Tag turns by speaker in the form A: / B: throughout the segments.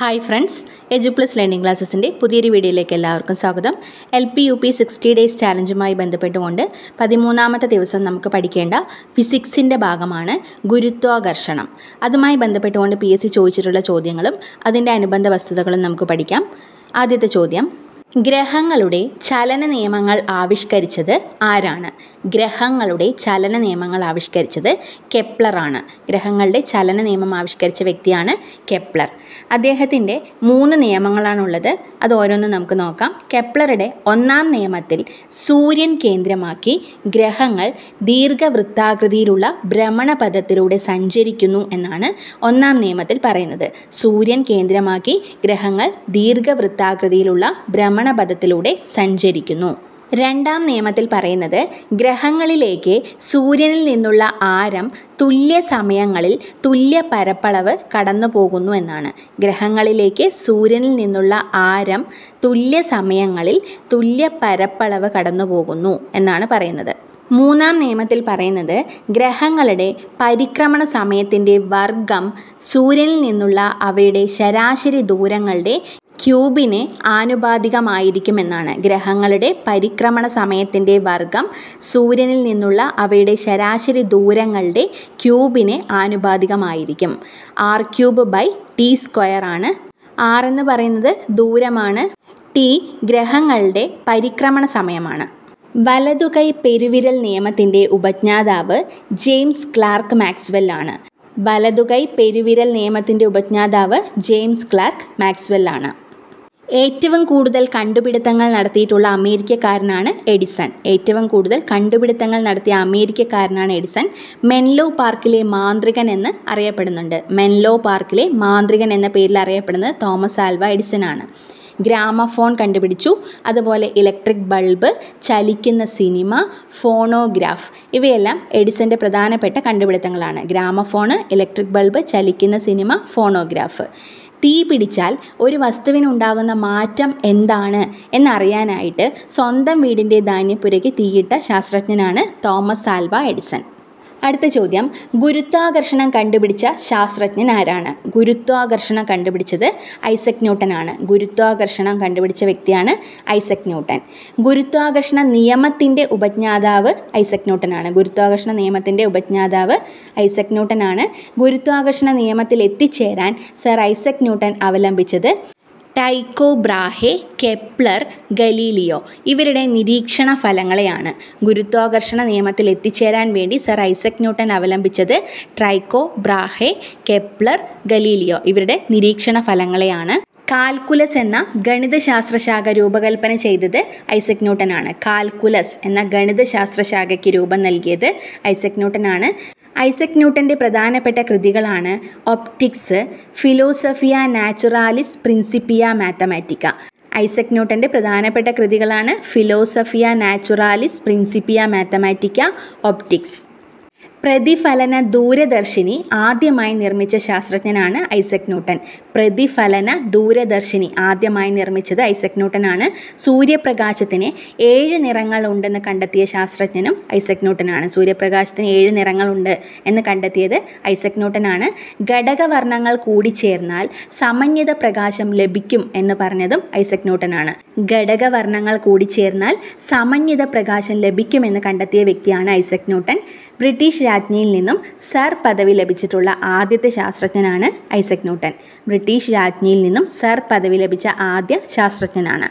A: Hi friends edu plus learning ക്ലാസ്സസിന്റെ പുതിയൊരു വീഡിയോയിലേക്ക് എല്ലാവർക്കും സ്വാഗതം. L P U P sixty days ചാലഞ്ചുമായി ബന്ധപ്പെട്ടുകൊണ്ട് പതിമൂന്നാമത്തെ ദിവസം നമുക്ക് പഠിക്കേണ്ട ഫിസിക്സിന്റെ ഭാഗമാണ് ഗുരുത്വാകർഷണം. അതുമായി ബന്ധപ്പെട്ടുകൊണ്ട് പി എസ് ചോദിച്ചിട്ടുള്ള ചോദ്യങ്ങളും അതിന്റെ അനുബന്ധ വസ്തുതകളും നമുക്ക് പഠിക്കാം. ആദ്യത്തെ ചോദ്യം ഗ്രഹങ്ങളുടെ ചലന നിയമങ്ങൾ ആവിഷ്കരിച്ചത് ആരാണ്? ഗ്രഹങ്ങളുടെ ചലന നിയമങ്ങൾ ആവിഷ്കരിച്ചത് കെപ്ലറാണ്. ഗ്രഹങ്ങളുടെ ചലന നിയമം ആവിഷ്കരിച്ച വ്യക്തിയാണ് കെപ്ലർ. അദ്ദേഹത്തിന്റെ മൂന്ന് നിയമങ്ങളാണുള്ളത്. അത് ഓരോന്നും നമുക്ക് നോക്കാം. കെപ്ലറുടെ ഒന്നാം നിയമത്തിൽ സൂര്യൻ കേന്ദ്രമാക്കി ഗ്രഹങ്ങൾ ദീർഘവൃത്താകൃതിയിലുള്ള ഭ്രമണപഥത്തിലൂടെ സഞ്ചരിക്കുന്നു എന്നാണ് ഒന്നാം നിയമത്തിൽ പറയുന്നത്. സൂര്യൻ കേന്ദ്രമാക്കി ഗ്രഹങ്ങൾ ദീർഘവൃത്താകൃതിയിലുള്ള ഭ്രമണപഥത്തിലൂടെ സഞ്ചരിക്കുന്നു. രണ്ടാം നിയമത്തിൽ പറയുന്നത് ഗ്രഹങ്ങളിലേക്ക് സൂര്യനിൽ നിന്നുള്ള ആരം തുല്യ സമയങ്ങളിൽ തുല്യ പരപ്പളവ് കടന്നു പോകുന്നു എന്നാണ്. ഗ്രഹങ്ങളിലേക്ക് സൂര്യനിൽ നിന്നുള്ള ആരം തുല്യ സമയങ്ങളിൽ തുല്യ പരപ്പളവ് കടന്നു പോകുന്നു എന്നാണ് പറയുന്നത്. മൂന്നാം നിയമത്തിൽ പറയുന്നത് ഗ്രഹങ്ങളുടെ പരിക്രമണ സമയത്തിന്റെ വർഗം സൂര്യനിൽ നിന്നുള്ള അവയുടെ ശരാശരി ദൂരങ്ങളുടെ ക്യൂബിന് ആനുപാതികമായിരിക്കുമെന്നാണ്. ഗ്രഹങ്ങളുടെ പരിക്രമണ സമയത്തിന്റെ വർഗം സൂര്യനിൽ നിന്നുള്ള അവയുടെ ശരാശരി ദൂരങ്ങളുടെ ക്യൂബിന് ആനുപാതികമായിരിക്കും. R cube by T square ആണ്. ആർ എന്ന് പറയുന്നത് ദൂരമാണ്. ടി ഗ്രഹങ്ങളുടെ പരിക്രമണ സമയമാണ്. വലതുകൈ പെരുവിരൽ നിയമത്തിന്റെ ഉപജ്ഞാതാവ് ജെയിംസ് ക്ലാർക്ക് മാക്സ്വെൽ ആണ്. വലതുകൈ പെരുവിരൽ നിയമത്തിന്റെ ഉപജ്ഞാതാവ് ജെയിംസ് ക്ലാർക്ക് മാക്സ്വെൽ ആണ്. ഏറ്റവും കൂടുതൽ കണ്ടുപിടുത്തങ്ങൾ നടത്തിയിട്ടുള്ള അമേരിക്കക്കാരനാണ് എഡിസൺ. ഏറ്റവും കൂടുതൽ കണ്ടുപിടുത്തങ്ങൾ നടത്തിയ അമേരിക്കക്കാരനാണ് എഡിസൺ. മെൻലോ പാർക്കിലെ മാന്ത്രികൻ എന്ന് അറിയപ്പെടുന്നുണ്ട്. മെൻലോ പാർക്കിലെ മാന്ത്രികൻ എന്ന പേരിൽ അറിയപ്പെടുന്നത് തോമസ് ആൽവ എഡിസൺ ആണ്. ഗ്രാമഫോൺ കണ്ടുപിടിച്ചു. അതുപോലെ ഇലക്ട്രിക് ബൾബ് ചലിക്കുന്ന സിനിമ ഫോണോഗ്രാഫ് ഇവയെല്ലാം എഡിസന്റെ പ്രധാനപ്പെട്ട കണ്ടുപിടുത്തങ്ങളാണ്. ഗ്രാമഫോണ് ഇലക്ട്രിക് ബൾബ് ചലിക്കുന്ന സിനിമ ഫോണോഗ്രാഫ് തീ പിടിച്ചാൽ ഒരു വസ്തുവിനുണ്ടാകുന്ന മാറ്റം എന്താണ് എന്നറിയാനായിട്ട് സ്വന്തം വീടിന്റെ ധാന്യപ്പുരയ്ക്ക് തീയിട്ട ശാസ്ത്രജ്ഞനാണ് തോമസ് ആൽവ എഡിസൺ. അടുത്ത ചോദ്യം. ഗുരുത്വാകർഷണം കണ്ടുപിടിച്ച ശാസ്ത്രജ്ഞൻ ആരാണ്? ഗുരുത്വാകർഷണം കണ്ടുപിടിച്ചത് ഐസക് ന്യൂട്ടൻ ആണ്. ഗുരുത്വാകർഷണം കണ്ടുപിടിച്ച വ്യക്തിയാണ് ഐസക് ന്യൂട്ടൻ. ഗുരുത്വാകർഷണ നിയമത്തിന്റെ ഉപജ്ഞാതാവ് ഐസക് ന്യൂട്ടൻ ആണ്. ഗുരുത്വാകർഷണ നിയമത്തിന്റെ ഉപജ്ഞാതാവ് ഐസക് ന്യൂട്ടൻ ആണ്. ഗുരുത്വാകർഷണ നിയമത്തിൽ എത്തിച്ചേരാൻ സർ ഐസക് ന്യൂട്ടൻ അവലംബിച്ചത് ടൈക്കോ ബ്രാഹെ കെപ്ലർ ഗലീലിയോ ഇവരുടെ നിരീക്ഷണ ഫലങ്ങളെയാണ് ഗുരുത്വാകർഷണ നിയമത്തിൽ എത്തിച്ചേരാൻ വേണ്ടി സർ ഐസക് ന്യൂട്ടൻ അവലംബിച്ചത് ട്രൈക്കോ ബ്രാഹെ കെപ്ലർ ഗലീലിയോ ഇവരുടെ നിരീക്ഷണ ഫലങ്ങളെയാണ് കാൽക്കുലസ് എന്ന ഗണിതശാസ്ത്രശാഖ രൂപകൽപ്പന ചെയ്തത് ഐസക് ന്യൂട്ടനാണ്. കാൽക്കുലസ് എന്ന ഗണിതശാസ്ത്രശാഖയ്ക്ക് രൂപം നൽകിയത് ഐസക് ന്യൂട്ടൻ ആണ് ഐസക് ന്യൂട്ടന്റെ പ്രധാനപ്പെട്ട കൃതികളാണ് Optics Philosophiae Naturalis Principia Mathematica. Isaac ന്യൂട്ടന്റെ പ്രധാനപ്പെട്ട കൃതികളാണ് Philosophiae Naturalis Principia Mathematica Optics. പ്രതിഫലന ദൂരദർശിനി ആദ്യമായി നിർമ്മിച്ച ശാസ്ത്രജ്ഞനാണ് ഐസക് ന്യൂട്ടൻ. പ്രതിഫലന ദൂരദർശിനി ആദ്യമായി നിർമ്മിച്ചത് ഐസക് ന്യൂട്ടൻ ആണ് സൂര്യപ്രകാശത്തിന് ഏഴ് നിറങ്ങൾ ഉണ്ടെന്ന് കണ്ടെത്തിയ ശാസ്ത്രജ്ഞനും ഐസക് ന്യൂട്ടൻ ആണ് സൂര്യപ്രകാശത്തിന് ഏഴ് നിറങ്ങളുണ്ട് എന്ന് കണ്ടെത്തിയത് ഐസക് ന്യൂട്ടൻ ആണ് ഘടകവർണങ്ങൾ കൂടിച്ചേർന്നാൽ സമന്വിത പ്രകാശം ലഭിക്കും എന്ന് പറഞ്ഞതും ഐസക് ന്യൂട്ടൻ ആണ് കൂടി ചേർന്നാൽ സമന്വിത പ്രകാശം ലഭിക്കുമെന്ന് കണ്ടെത്തിയ വ്യക്തിയാണ് ഐസക് ന്യൂട്ടൻ ബ്രിട്ടീഷ് രാജ്ഞിയിൽ നിന്നും സർ പദവി ലഭിച്ചിട്ടുള്ള ആദ്യത്തെ ശാസ്ത്രജ്ഞനാണ് ഐസക് ന്യൂട്ടൻ ബ്രിട്ടീഷ് രാജ്ഞിയിൽ നിന്നും സർ പദവി ലഭിച്ച ആദ്യ ശാസ്ത്രജ്ഞനാണ്.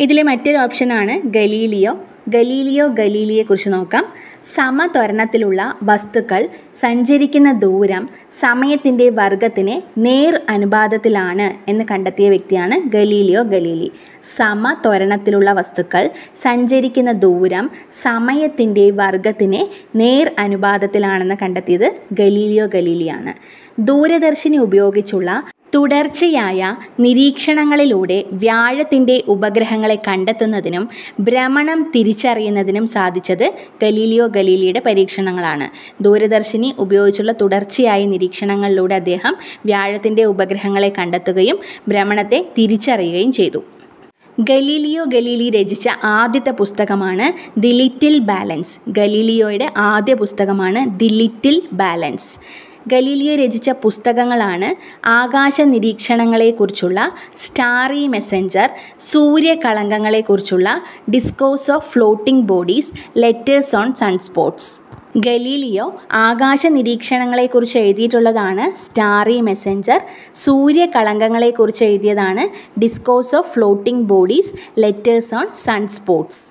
A: ഇതിലെ മറ്റൊരു ഓപ്ഷനാണ് ഗലീലിയോ. ഗലീലിയോ ഗലീലിയെക്കുറിച്ച് നോക്കാം. സമത്വരണത്തിലുള്ള വസ്തുക്കൾ സഞ്ചരിക്കുന്ന ദൂരം സമയത്തിന്റെ വർഗത്തിന് നേർ അനുപാതത്തിലാണ് എന്ന് കണ്ടെത്തിയ വ്യക്തിയാണ് ഗലീലിയോ ഗലീലി. സമതരണത്തിലുള്ള വസ്തുക്കൾ സഞ്ചരിക്കുന്ന ദൂരം സമയത്തിന്റെ വർഗത്തിന് നേർ അനുപാതത്തിലാണെന്ന് കണ്ടെത്തിയത് ഗലീലിയോ ഗലീലിയാണ്. ദൂരദർശിനി ഉപയോഗിച്ചുള്ള തുടർച്ചയായ നിരീക്ഷണങ്ങളിലൂടെ വ്യാഴത്തിന്റെ ഉപഗ്രഹങ്ങളെ കണ്ടെത്തുന്നതിനും ഭ്രമണം തിരിച്ചറിയുന്നതിനും സാധിച്ചത് ഗലീലിയോ ഗലീലിയുടെ പരീക്ഷണങ്ങളാണ്. ദൂരദർശിനി ഉപയോഗിച്ചുള്ള തുടർച്ചയായ നിരീക്ഷണങ്ങളിലൂടെ അദ്ദേഹം വ്യാഴത്തിന്റെ ഉപഗ്രഹങ്ങളെ കണ്ടെത്തുകയും ഭ്രമണത്തെ തിരിച്ചറിയുകയും ചെയ്തു. ഗലീലിയോ ഗലീലി രചിച്ച ആദ്യത്തെ പുസ്തകമാണ് ദി ലിറ്റിൽ ബാലൻസ്. ഗലീലിയോയുടെ ആദ്യ പുസ്തകമാണ് ദി ലിറ്റിൽ ബാലൻസ്. ഗലീലിയോ രചിച്ച പുസ്തകങ്ങളാണ് ആകാശ നിരീക്ഷണങ്ങളെക്കുറിച്ചുള്ള starry messenger സൂര്യകളങ്കങ്ങളെക്കുറിച്ചുള്ള discourse of floating bodies letters on sunspots Galileo ആകാശ നിരീക്ഷണങ്ങളെക്കുറിച്ച് എഴുതിയിട്ടുള്ളതാണ് സ്റ്റാറി മെസ്സഞ്ചർ സൂര്യകളങ്കങ്ങളെക്കുറിച്ച് എഴുതിയതാണ് discourse of floating bodies letters on sunspots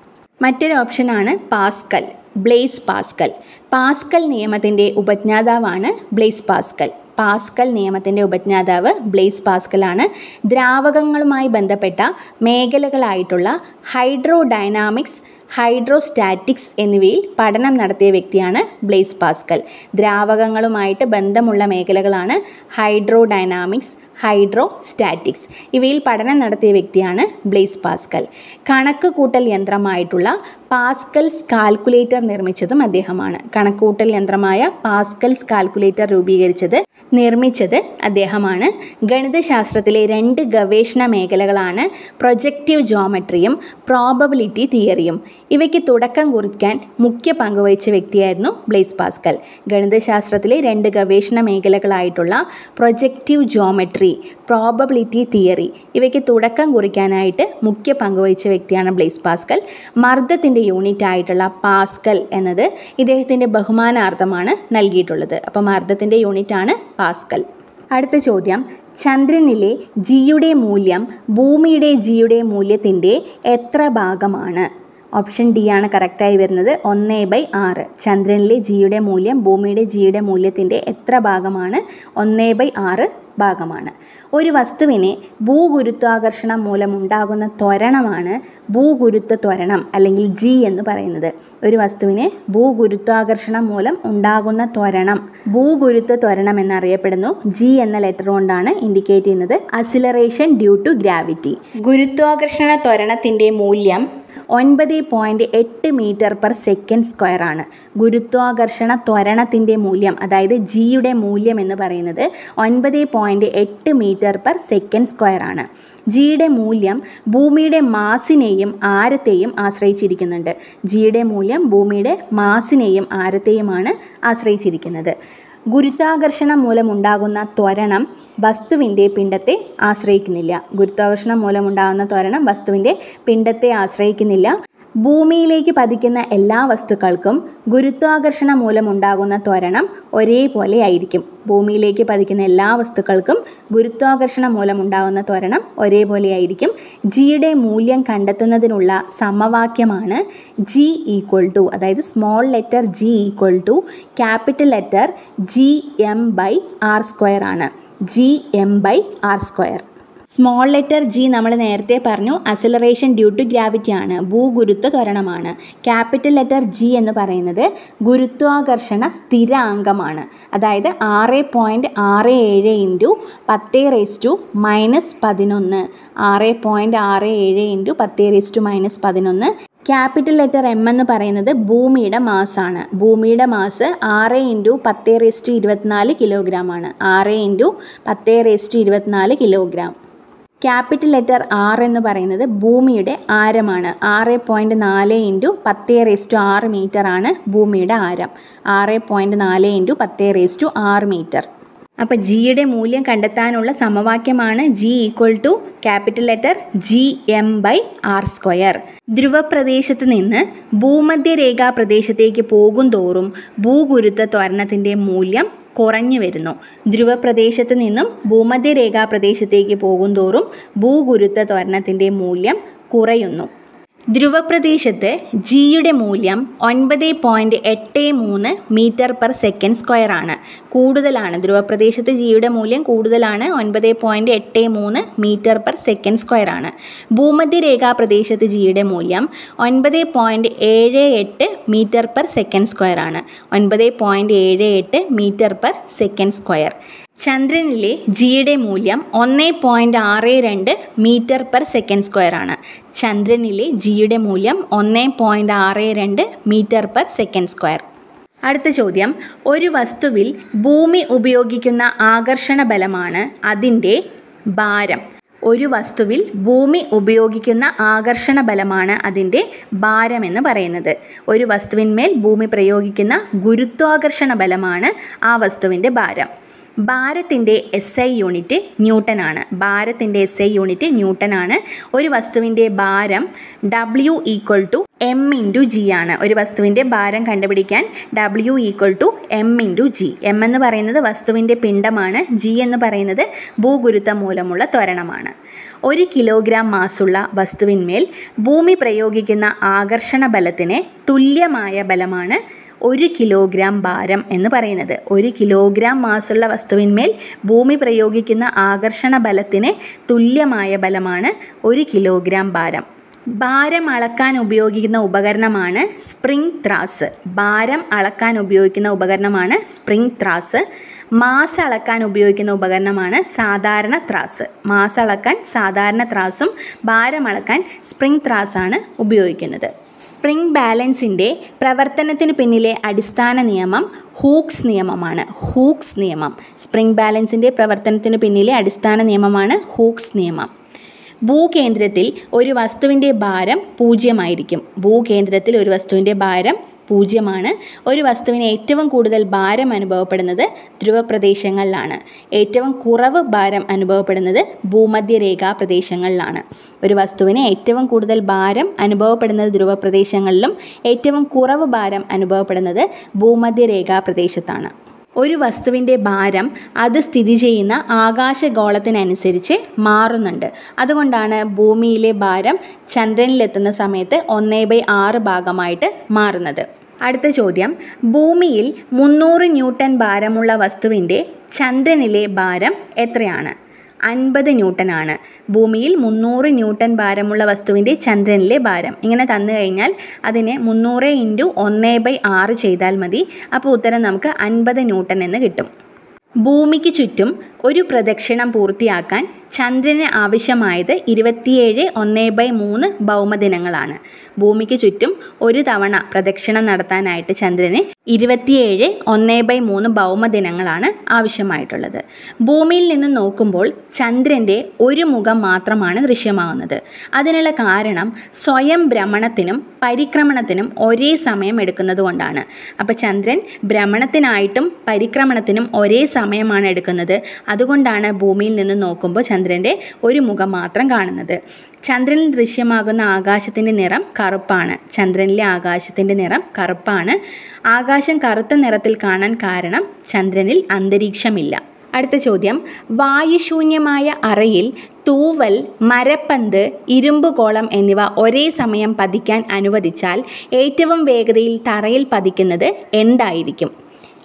A: മറ്റൊരു ഓപ്ഷനാണ് പാസ്കൽ ബ്ലേസ് പാസ്കൽ. പാസ്കൽ നിയമത്തിന്റെ ഉപജ്ഞാതാവാണ് ബ്ലേസ് പാസ്കൽ. പാസ്കൽ നിയമത്തിന്റെ ഉപജ്ഞാതാവ് ബ്ലേസ് പാസ്കലാണ്. ദ്രാവകങ്ങളുമായി ബന്ധപ്പെട്ട മേഖലകളായിട്ടുള്ള ഹൈഡ്രോഡൈനാമിക്സ് ഹൈഡ്രോസ്റ്റാറ്റിക്സ് എന്നിവയിൽ പഠനം നടത്തിയ വ്യക്തിയാണ് ബ്ലേസ് പാസ്കൽ. ദ്രാവകങ്ങളുമായിട്ട് ബന്ധമുള്ള മേഖലകളാണ് ഹൈഡ്രോഡൈനാമിക്സ് ഹൈഡ്രോസ്റ്റാറ്റിക്സ്. ഇവയിൽ പഠനം നടത്തിയ വ്യക്തിയാണ് ബ്ലേസ് പാസ്കൽ. കണക്ക് കൂട്ടൽ യന്ത്രമായിട്ടുള്ള പാസ്കൽസ് കാൽക്കുലേറ്റർ നിർമ്മിച്ചതും അദ്ദേഹമാണ്. കണക്കുകൂട്ടൽ യന്ത്രമായ പാസ്കൽസ് കാൽക്കുലേറ്റർ രൂപീകരിച്ചത് നിർമ്മിച്ചത് അദ്ദേഹമാണ്. ഗണിതശാസ്ത്രത്തിലെ രണ്ട് ഗവേഷണ മേഖലകളാണ് പ്രൊജക്റ്റീവ് ജോമെട്രിയും പ്രോബബിലിറ്റി തിയറിയും. ഇവയ്ക്ക് തുടക്കം കുറിക്കാൻ മുഖ്യ പങ്കുവഹിച്ച വ്യക്തിയായിരുന്നു ബ്ലേസ് പാസ്കൽ. ഗണിതശാസ്ത്രത്തിലെ രണ്ട് ഗവേഷണ മേഖലകളായിട്ടുള്ള പ്രൊജക്റ്റീവ് ജോമെട്രി പ്രോബബിലിറ്റി തിയറി ഇവയ്ക്ക് തുടക്കം കുറിക്കാനായിട്ട് മുഖ്യ പങ്കുവഹിച്ച വ്യക്തിയാണ് ബ്ലേസ് പാസ്കൽ. മർദ്ദത്തിന്റെ യൂണിറ്റ് ആയിട്ടുള്ള പാസ്കൽ എന്നത് ഇദ്ദേഹത്തിന്റെ ബഹുമാനാർത്ഥമാണ് നൽകിയിട്ടുള്ളത്. അപ്പോൾ മർദ്ദത്തിന്റെ യൂണിറ്റാണ് പാസ്കൽ. അടുത്ത ചോദ്യം. ചന്ദ്രനിലെ ജിയുടെ മൂല്യം ഭൂമിയുടെ ജിയുടെ മൂല്യത്തിന്റെ എത്ര ഭാഗമാണ്? ഓപ്ഷൻ ഡി ആണ് കറക്റ്റായി വരുന്നത്. ഒന്ന് ബൈ ആറ്. ചന്ദ്രനിലെ ജിയുടെ മൂല്യം ഭൂമിയുടെ ജിയുടെ മൂല്യത്തിന്റെ എത്ര ഭാഗമാണ്? ഒന്ന് ബൈ ആറ് ഭാഗമാണ്. ഒരു വസ്തുവിനെ ഭൂഗുരുത്വാകർഷണം മൂലമുണ്ടാകുന്ന ത്വരണമാണ് ഭൂഗുരുത്വ ത്വരണം അല്ലെങ്കിൽ ജി എന്ന് പറയുന്നത്. ഒരു വസ്തുവിനെ ഭൂഗുരുത്വാകർഷണം മൂലം ഉണ്ടാകുന്ന ത്വരണം ഭൂഗുരുത്വ ത്വരണം എന്നറിയപ്പെടുന്നു. ജി എന്ന ലെറ്റർ കൊണ്ടാണ് ഇൻഡിക്കേറ്റ് ചെയ്യുന്നത്. Acceleration due to gravity. ഗുരുത്വാകർഷണ ത്വരണത്തിന്റെ മൂല്യം ഒൻപത് പോയിന്റ് എട്ട് മീറ്റർ പെർ സെക്കൻഡ് സ്ക്വയർ ആണ്. ഗുരുത്വാകർഷണ ത്വരണത്തിന്റെ മൂല്യം അതായത് ജിയുടെ മൂല്യം എന്ന് പറയുന്നത് ഒൻപത് പോയിന്റ് എട്ട് മീറ്റർ പെർ സെക്കൻഡ് സ്ക്വയർ ആണ്. ജിയുടെ മൂല്യം ഭൂമിയുടെ മാസിനെയും ആരത്തെയും ആശ്രയിച്ചിരിക്കുന്നുണ്ട്. ജിയുടെ മൂല്യം ഭൂമിയുടെ മാസിനെയും ആരത്തെയുമാണ് ആശ്രയിച്ചിരിക്കുന്നത്. ഗുരുത്വാകർഷണം മൂലമുണ്ടാകുന്ന ത്വരണം വസ്തുവിന്റെ പിണ്ടത്തെ ആശ്രയിക്കുന്നില്ല. ഗുരുത്വാകർഷണം മൂലമുണ്ടാകുന്ന ത്വരണം വസ്തുവിന്റെ പിണ്ടത്തെ ആശ്രയിക്കുന്നില്ല. ഭൂമിയിലേക്ക് പതിക്കുന്ന എല്ലാ വസ്തുക്കൾക്കും ഗുരുത്വാകർഷണം മൂലമുണ്ടാകുന്ന ത്വരണം ഒരേപോലെ ആയിരിക്കും ഭൂമിയിലേക്ക് പതിക്കുന്ന എല്ലാ വസ്തുക്കൾക്കും ഗുരുത്വാകർഷണം മൂലമുണ്ടാകുന്ന ത്വരണം ഒരേപോലെ ആയിരിക്കും ജിയുടെ മൂല്യം കണ്ടെത്തുന്നതിനുള്ള സമവാക്യമാണ് ജി ഈക്വൽ ടു അതായത് small letter G equal to capital letter G M by R square ആണ്. G M by R square small letter G നമ്മൾ നേരത്തെ പറഞ്ഞു അസിലറേഷൻ ഡ്യൂ ടു ഗ്രാവിറ്റി ആണ് ഭൂഗുരുത്വ ത്വരണമാണ്. ക്യാപിറ്റൽ ലെറ്റർ ജി എന്ന് പറയുന്നത് ഗുരുത്വാകർഷണ സ്ഥിര അംഗമാണ്. അതായത് ആറ് പോയിന്റ് ആറ് ഏഴ് ഇന്റു പത്ത് റേസ് ടു മൈനസ് പതിനൊന്ന്. ആറ് പോയിന്റ് ആറ് ഏഴ് ഇന്റു പത്ത് റേസ് ടു മൈനസ് പതിനൊന്ന്. ക്യാപിറ്റൽ ലെറ്റർ എം എന്ന് പറയുന്നത് ഭൂമിയുടെ മാസാണ് ഭൂമിയുടെ മാസ് ആറ് ഇന്റു പത്ത് റേസ് ടു ഇരുപത്തിനാല് കിലോഗ്രാം ആണ്. ആറ് ഇന്റു പത്ത് റേസ് ടു ഇരുപത്തിനാല് കിലോഗ്രാം ക്യാപിറ്റൽ ലെറ്റർ ആർ എന്ന് പറയുന്നത് ഭൂമിയുടെ ആരമാണ്. ആറ് പോയിന്റ് നാല് ഇന്റു പത്തേ റേസ് ടു ആറ് മീറ്റർ ആണ് ഭൂമിയുടെ ആരം. ആറ് പോയിന്റ് നാല് ഇന്റു പത്തേ റേസ് ടു ആറ് മീറ്റർ. അപ്പോൾ ജിയുടെ മൂല്യം കണ്ടെത്താനുള്ള സമവാക്യമാണ് G equal to capital letter G M by R square ധ്രുവപ്രദേശത്ത് നിന്ന് ഭൂമധ്യരേഖാ പ്രദേശത്തേക്ക് പോകും തോറും ഭൂഗുരുത്വ ത്വരണത്തിന്റെ മൂല്യം കുറഞ്ഞു വരുന്നു. ധ്രുവപ്രദേശത്ത് നിന്നും ഭൂമധ്യരേഖാ പ്രദേശത്തേക്ക് പോകും തോറും ഭൂഗുരുത്വ ത്വരണത്തിന്റെ മൂല്യം കുറയുന്നു. ധ്രുവപ്രദേശത്ത് ജിയുടെ മൂല്യം ഒൻപത് പോയിന്റ് എട്ട് മൂന്ന് മീറ്റർ പെർ സെക്കൻഡ് സ്ക്വയർ ആണ്. കൂടുതലാണ്. ധ്രുവപ്രദേശത്ത് ജിയുടെ മൂല്യം കൂടുതലാണ്. ഒൻപത് പോയിന്റ് എട്ട് മൂന്ന് മീറ്റർ പെർ സെക്കൻഡ് സ്ക്വയർ ആണ്. ഭൂമധ്യരേഖാ പ്രദേശത്ത് ജിയുടെ മൂല്യം ഒൻപത് പോയിന്റ് ഏഴ് എട്ട് മീറ്റർ പെർ സെക്കൻഡ് സ്ക്വയർ ആണ്. ഒൻപത് പോയിന്റ് ഏഴ് എട്ട് മീറ്റർ പെർ സെക്കൻഡ് സ്ക്വയർ. ചന്ദ്രനിലെ ജിയുടെ മൂല്യം ഒന്ന് പോയിന്റ് ആറ് രണ്ട് മീറ്റർ പെർ സെക്കൻഡ് സ്ക്വയർ ആണ്. ചന്ദ്രനിലെ ജിയുടെ മൂല്യം ഒന്ന് പോയിന്റ് ആറ് രണ്ട് മീറ്റർ പെർ സെക്കൻഡ് സ്ക്വയർ അടുത്ത ചോദ്യം. ഒരു വസ്തുവിൽ ഭൂമി ഉപയോഗിക്കുന്ന ആകർഷണ ബലമാണ് അതിന്റെ ഭാരം. ഒരു വസ്തുവിൽ ഭൂമി ഉപയോഗിക്കുന്ന ആകർഷണ ബലമാണ് അതിന്റെ എന്ന് പറയുന്നത്. ഒരു വസ്തുവിന്മേൽ ഭൂമി പ്രയോഗിക്കുന്ന ഗുരുത്വാകർഷണ ബലമാണ് ആ വസ്തുവിന്റെ ഭാരം. ഭാരത്തിന്റെ എസ് ഐ യൂണിറ്റ് ന്യൂട്ടനാണ് ഭാരത്തിന്റെ എസ് ഐ യൂണിറ്റ് ന്യൂട്ടനാണ് ഒരു വസ്തുവിന്റെ ഭാരം W equal to M into G ആണ്. ഒരു വസ്തുവിന്റെ ഭാരം കണ്ടുപിടിക്കാൻ W equal to M into G M എന്ന് പറയുന്നത് വസ്തുവിന്റെ പിണ്ഡമാണ്. ജി എന്ന് പറയുന്നത് ഭൂഗുരുത്വം മൂലമുള്ള ത്വരണമാണ്. ഒരു കിലോഗ്രാം മാസുള്ള വസ്തുവിന്മേൽ ഭൂമി പ്രയോഗിക്കുന്ന ആകർഷണ ബലത്തിന് തുല്യമായ ബലമാണ് ഒരു കിലോഗ്രാം ഭാരം എന്ന് പറയുന്നത്. ഒരു കിലോഗ്രാം മാസുള്ള വസ്തുവിന്മേൽ ഭൂമി പ്രയോഗിക്കുന്ന ആകർഷണ ബലത്തിന് തുല്യമായ ബലമാണ് ഒരു കിലോഗ്രാം ഭാരം. ഭാരം അളക്കാൻ ഉപയോഗിക്കുന്ന ഉപകരണമാണ് സ്പ്രിംഗ് ത്രാസ്. ഭാരം അളക്കാൻ ഉപയോഗിക്കുന്ന ഉപകരണമാണ് സ്പ്രിംഗ് ത്രാസ്. മാസ് അളക്കാൻ ഉപയോഗിക്കുന്ന ഉപകരണമാണ് സാധാരണ ത്രാസ്. മാസ് അളക്കാൻ സാധാരണ ത്രാസും ഭാരം അളക്കാൻ സ്പ്രിംഗ് ത്രാസാണ് ഉപയോഗിക്കുന്നത്. സ്പ്രിംഗ് ബാലൻസിന്റെ പ്രവർത്തനത്തിന് പിന്നിലെ അടിസ്ഥാന നിയമം ഹൂക്സ് നിയമമാണ്. ഹൂക്സ് നിയമം. സ്പ്രിംഗ് ബാലൻസിന്റെ പ്രവർത്തനത്തിന് പിന്നിലെ അടിസ്ഥാന നിയമമാണ് ഹൂക്സ് നിയമം. ഭൂകേന്ദ്രത്തിൽ ഒരു വസ്തുവിന്റെ ഭാരം പൂജ്യമായിരിക്കും. ഭൂകേന്ദ്രത്തിൽ ഒരു വസ്തുവിന്റെ ഭാരം പൂജ്യമാണ്. ഒരു വസ്തുവിന് ഏറ്റവും കൂടുതൽ ഭാരം അനുഭവപ്പെടുന്നത് ധ്രുവപ്രദേശങ്ങളിലാണ്. ഏറ്റവും കുറവ് ഭാരം അനുഭവപ്പെടുന്നത് ഭൂമധ്യരേഖാ പ്രദേശങ്ങളിലാണ്. ഒരു വസ്തുവിന് ഏറ്റവും കൂടുതൽ ഭാരം അനുഭവപ്പെടുന്നത് ധ്രുവപ്രദേശങ്ങളിലും ഏറ്റവും കുറവ് ഭാരം അനുഭവപ്പെടുന്നത് ഭൂമധ്യരേഖാ പ്രദേശത്താണ്. ഒരു വസ്തുവിന്റെ ഭാരം അത് സ്ഥിതി ചെയ്യുന്ന ആകാശഗോളത്തിനനുസരിച്ച് മാറുന്നുണ്ട്. അതുകൊണ്ടാണ് ഭൂമിയിലെ ഭാരം ചന്ദ്രനിലെത്തുന്ന സമയത്ത് ഒന്നേ ബൈ ആറ് ഭാഗമായിട്ട് മാറുന്നത്. അടുത്ത ചോദ്യം. ഭൂമിയിൽ മുന്നൂറ് ന്യൂട്ടൺ ഭാരമുള്ള വസ്തുവിന്റെ ചന്ദ്രനിലെ ഭാരം എത്രയാണ്? അൻപത് ന്യൂട്ടനാണ്. ഭൂമിയിൽ മുന്നൂറ് ന്യൂട്ടൺ ഭാരമുള്ള വസ്തുവിന്റെ ചന്ദ്രനിലെ ഭാരം. ഇങ്ങനെ തന്നു കഴിഞ്ഞാൽ അതിനെ മുന്നൂറ് ഇന്റു ഒന്ന് ബൈ ആറ് ചെയ്താൽ മതി. അപ്പോൾ ഉത്തരം നമുക്ക് അൻപത് ന്യൂട്ടൺ എന്ന് കിട്ടും. ഭൂമിക്ക് ചുറ്റും ഒരു പ്രദക്ഷിണം പൂർത്തിയാക്കാൻ ചന്ദ്രന് ആവശ്യമായത് ഇരുപത്തിയേഴ് ഒന്ന് ബൈ മൂന്ന് ഭൗമദിനങ്ങളാണ്. ഭൂമിക്ക് ചുറ്റും ഒരു തവണ പ്രദക്ഷിണം നടത്താനായിട്ട് ചന്ദ്രന് ഇരുപത്തിയേഴ് ഒന്ന് ബൈ മൂന്ന് ഭൗമദിനങ്ങളാണ് ആവശ്യമായിട്ടുള്ളത്. ഭൂമിയിൽ നിന്ന് നോക്കുമ്പോൾ ചന്ദ്രന്റെ ഒരു മുഖം മാത്രമാണ് ദൃശ്യമാകുന്നത്. അതിനുള്ള കാരണം സ്വയം ഭ്രമണത്തിനും പരിക്രമണത്തിനും ഒരേ സമയം എടുക്കുന്നത് കൊണ്ടാണ്. അപ്പോൾ ചന്ദ്രൻ ഭ്രമണത്തിനായിട്ടും പരിക്രമണത്തിനും ഒരേ സമയമാണ് എടുക്കുന്നത്. അതുകൊണ്ടാണ് ഭൂമിയിൽ നിന്ന് നോക്കുമ്പോൾ ചന്ദ്രന്റെ ഒരു മുഖം മാത്രം കാണുന്നത്. ചന്ദ്രനിൽ ദൃശ്യമാകുന്ന ആകാശത്തിന്റെ നിറം കറുപ്പാണ്. ചന്ദ്രനിലെ ആകാശത്തിന്റെ നിറം കറുപ്പാണ്. ആകാശം കറുത്ത നിറത്തിൽ കാണാൻ കാരണം ചന്ദ്രനിൽ അന്തരീക്ഷമില്ല. അടുത്ത ചോദ്യം. വായുശൂന്യമായ അറയിൽ തൂവൽ മരപ്പന്ത് ഇരുമ്പുകോളം എന്നിവ ഒരേ സമയം പതിക്കാൻ അനുവദിച്ചാൽ ഏറ്റവും വേഗതയിൽ തറയിൽ പതിക്കുന്നത് എന്തായിരിക്കും?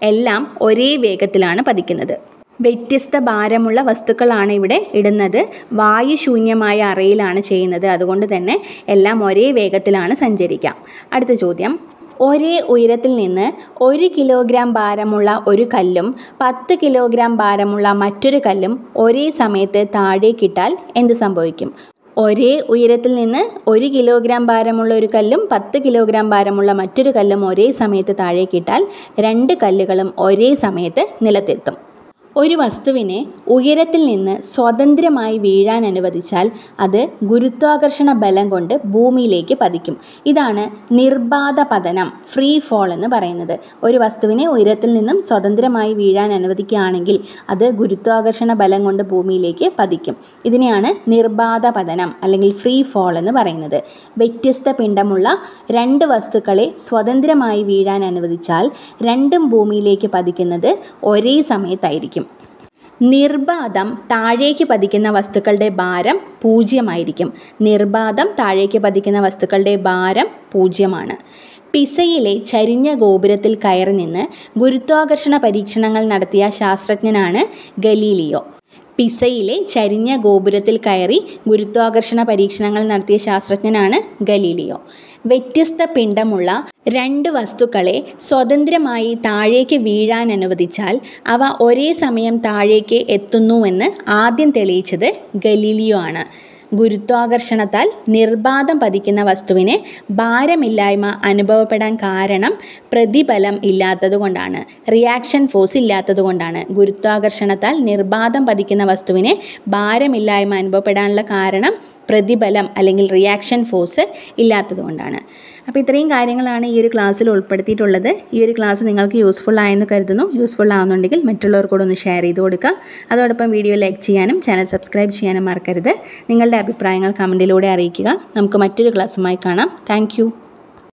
A: എല്ലാം ഒരേ വേഗത്തിലാണ് പതിക്കുന്നത്. വ്യത്യസ്ത ഭാരമുള്ള വസ്തുക്കളാണ് ഇവിടെ ഇടുന്നത്. വായു ശൂന്യമായ അറയിലാണ് ചെയ്യുന്നത്. അതുകൊണ്ട് തന്നെ എല്ലാം ഒരേ വേഗത്തിലാണ് സഞ്ചരിക്കാം. അടുത്ത ചോദ്യം. ഒരേ ഉയരത്തിൽ നിന്ന് ഒരു കിലോഗ്രാം ഭാരമുള്ള ഒരു കല്ലും പത്ത് കിലോഗ്രാം ഭാരമുള്ള മറ്റൊരു കല്ലും ഒരേ സമയത്ത് താഴേക്കിട്ടാൽ എന്ത് സംഭവിക്കും? ഒരേ ഉയരത്തിൽ നിന്ന് ഒരു കിലോഗ്രാം ഭാരമുള്ള ഒരു കല്ലും പത്ത് കിലോഗ്രാം ഭാരമുള്ള മറ്റൊരു കല്ലും ഒരേ സമയത്ത് താഴേക്കിട്ടാൽ രണ്ട് കല്ലുകളും ഒരേ സമയത്ത് നിലത്തെത്തും. ഒരു വസ്തുവിനെ ഉയരത്തിൽ നിന്ന് സ്വതന്ത്രമായി വീഴാൻ അനുവദിച്ചാൽ അത് ഗുരുത്വാകർഷണ ബലം കൊണ്ട് ഭൂമിയിലേക്ക് പതിക്കും. ഇതാണ് നിർബാധ പതനം ഫ്രീ ഫോൾ എന്ന് പറയുന്നത്. ഒരു വസ്തുവിനെ ഉയരത്തിൽ നിന്നും സ്വതന്ത്രമായി വീഴാൻ അനുവദിക്കുകയാണെങ്കിൽ അത് ഗുരുത്വാകർഷണ ബലം കൊണ്ട് ഭൂമിയിലേക്ക് പതിക്കും. ഇതിനെയാണ് നിർബാധ പതനം അല്ലെങ്കിൽ ഫ്രീ ഫോൾ എന്ന് പറയുന്നത്. വ്യത്യസ്ത പിണ്ഡമുള്ള രണ്ട് വസ്തുക്കളെ സ്വതന്ത്രമായി വീഴാൻ അനുവദിച്ചാൽ രണ്ടും ഭൂമിയിലേക്ക് പതിക്കുന്നത് ഒരേ സമയത്തായിരിക്കും. നിർബാധം താഴേക്ക് പതിക്കുന്ന വസ്തുക്കളുടെ ഭാരം പൂജ്യമായിരിക്കും. നിർബാധം താഴേക്ക് പതിക്കുന്ന വസ്തുക്കളുടെ ഭാരം പൂജ്യമാണ്. പിസയിലെ ചരിഞ്ഞ ഗോപുരത്തിൽ കയറി നിന്ന് ഗുരുത്വാകർഷണ പരീക്ഷണങ്ങൾ നടത്തിയ ശാസ്ത്രജ്ഞനാണ് ഗലീലിയോ. പിസയിലെ ചരിഞ്ഞ ഗോപുരത്തിൽ കയറി ഗുരുത്വാകർഷണ പരീക്ഷണങ്ങൾ നടത്തിയ ശാസ്ത്രജ്ഞനാണ് ഗലീലിയോ. വ്യത്യസ്ത പിണ്ഡമുള്ള രണ്ട് വസ്തുക്കളെ സ്വതന്ത്രമായി താഴേക്ക് വീഴാൻ അനുവദിച്ചാൽ അവ ഒരേ സമയം താഴേക്ക് എത്തുന്നുവെന്ന് ആദ്യം തെളിയിച്ചത് ഗലീലിയോ ആണ്. ഗുരുത്വാകർഷണത്താൽ നിർബാധം പതിക്കുന്ന വസ്തുവിന് ഭാരമില്ലായ്മ അനുഭവപ്പെടാൻ കാരണം പ്രതിഫലം ഇല്ലാത്തതുകൊണ്ടാണ് റിയാക്ഷൻ ഫോഴ്സ് ഇല്ലാത്തതുകൊണ്ടാണ്. ഗുരുത്വാകർഷണത്താൽ നിർബാധം പതിക്കുന്ന വസ്തുവിന് ഭാരമില്ലായ്മ അനുഭവപ്പെടാനുള്ള കാരണം പ്രതിഫലം അല്ലെങ്കിൽ റിയാക്ഷൻ ഫോഴ്സ് ഇല്ലാത്തതുകൊണ്ടാണ്. അപ്പോൾ ഇത്രയും കാര്യങ്ങളാണ് ഈ ഒരു ക്ലാസ്സിൽ ഉൾപ്പെടുത്തിയിട്ടുള്ളത്. ഈ ഒരു ക്ലാസ് നിങ്ങൾക്ക് യൂസ്ഫുൾ ആയെന്ന് കരുതുന്നു. യൂസ്ഫുൾ ആവുന്നുണ്ടെങ്കിൽ മറ്റുള്ളവർ ഒന്ന് ഷെയർ ചെയ്ത് കൊടുക്കുക. അതോടൊപ്പം വീഡിയോ ലൈക്ക് ചെയ്യാനും ചാനൽ സബ്സ്ക്രൈബ് ചെയ്യാനും മറക്കരുത്. നിങ്ങളുടെ അഭിപ്രായങ്ങൾ കമന്റിലൂടെ അറിയിക്കുക. നമുക്ക് മറ്റൊരു ക്ലാസ്സുമായി കാണാം. താങ്ക്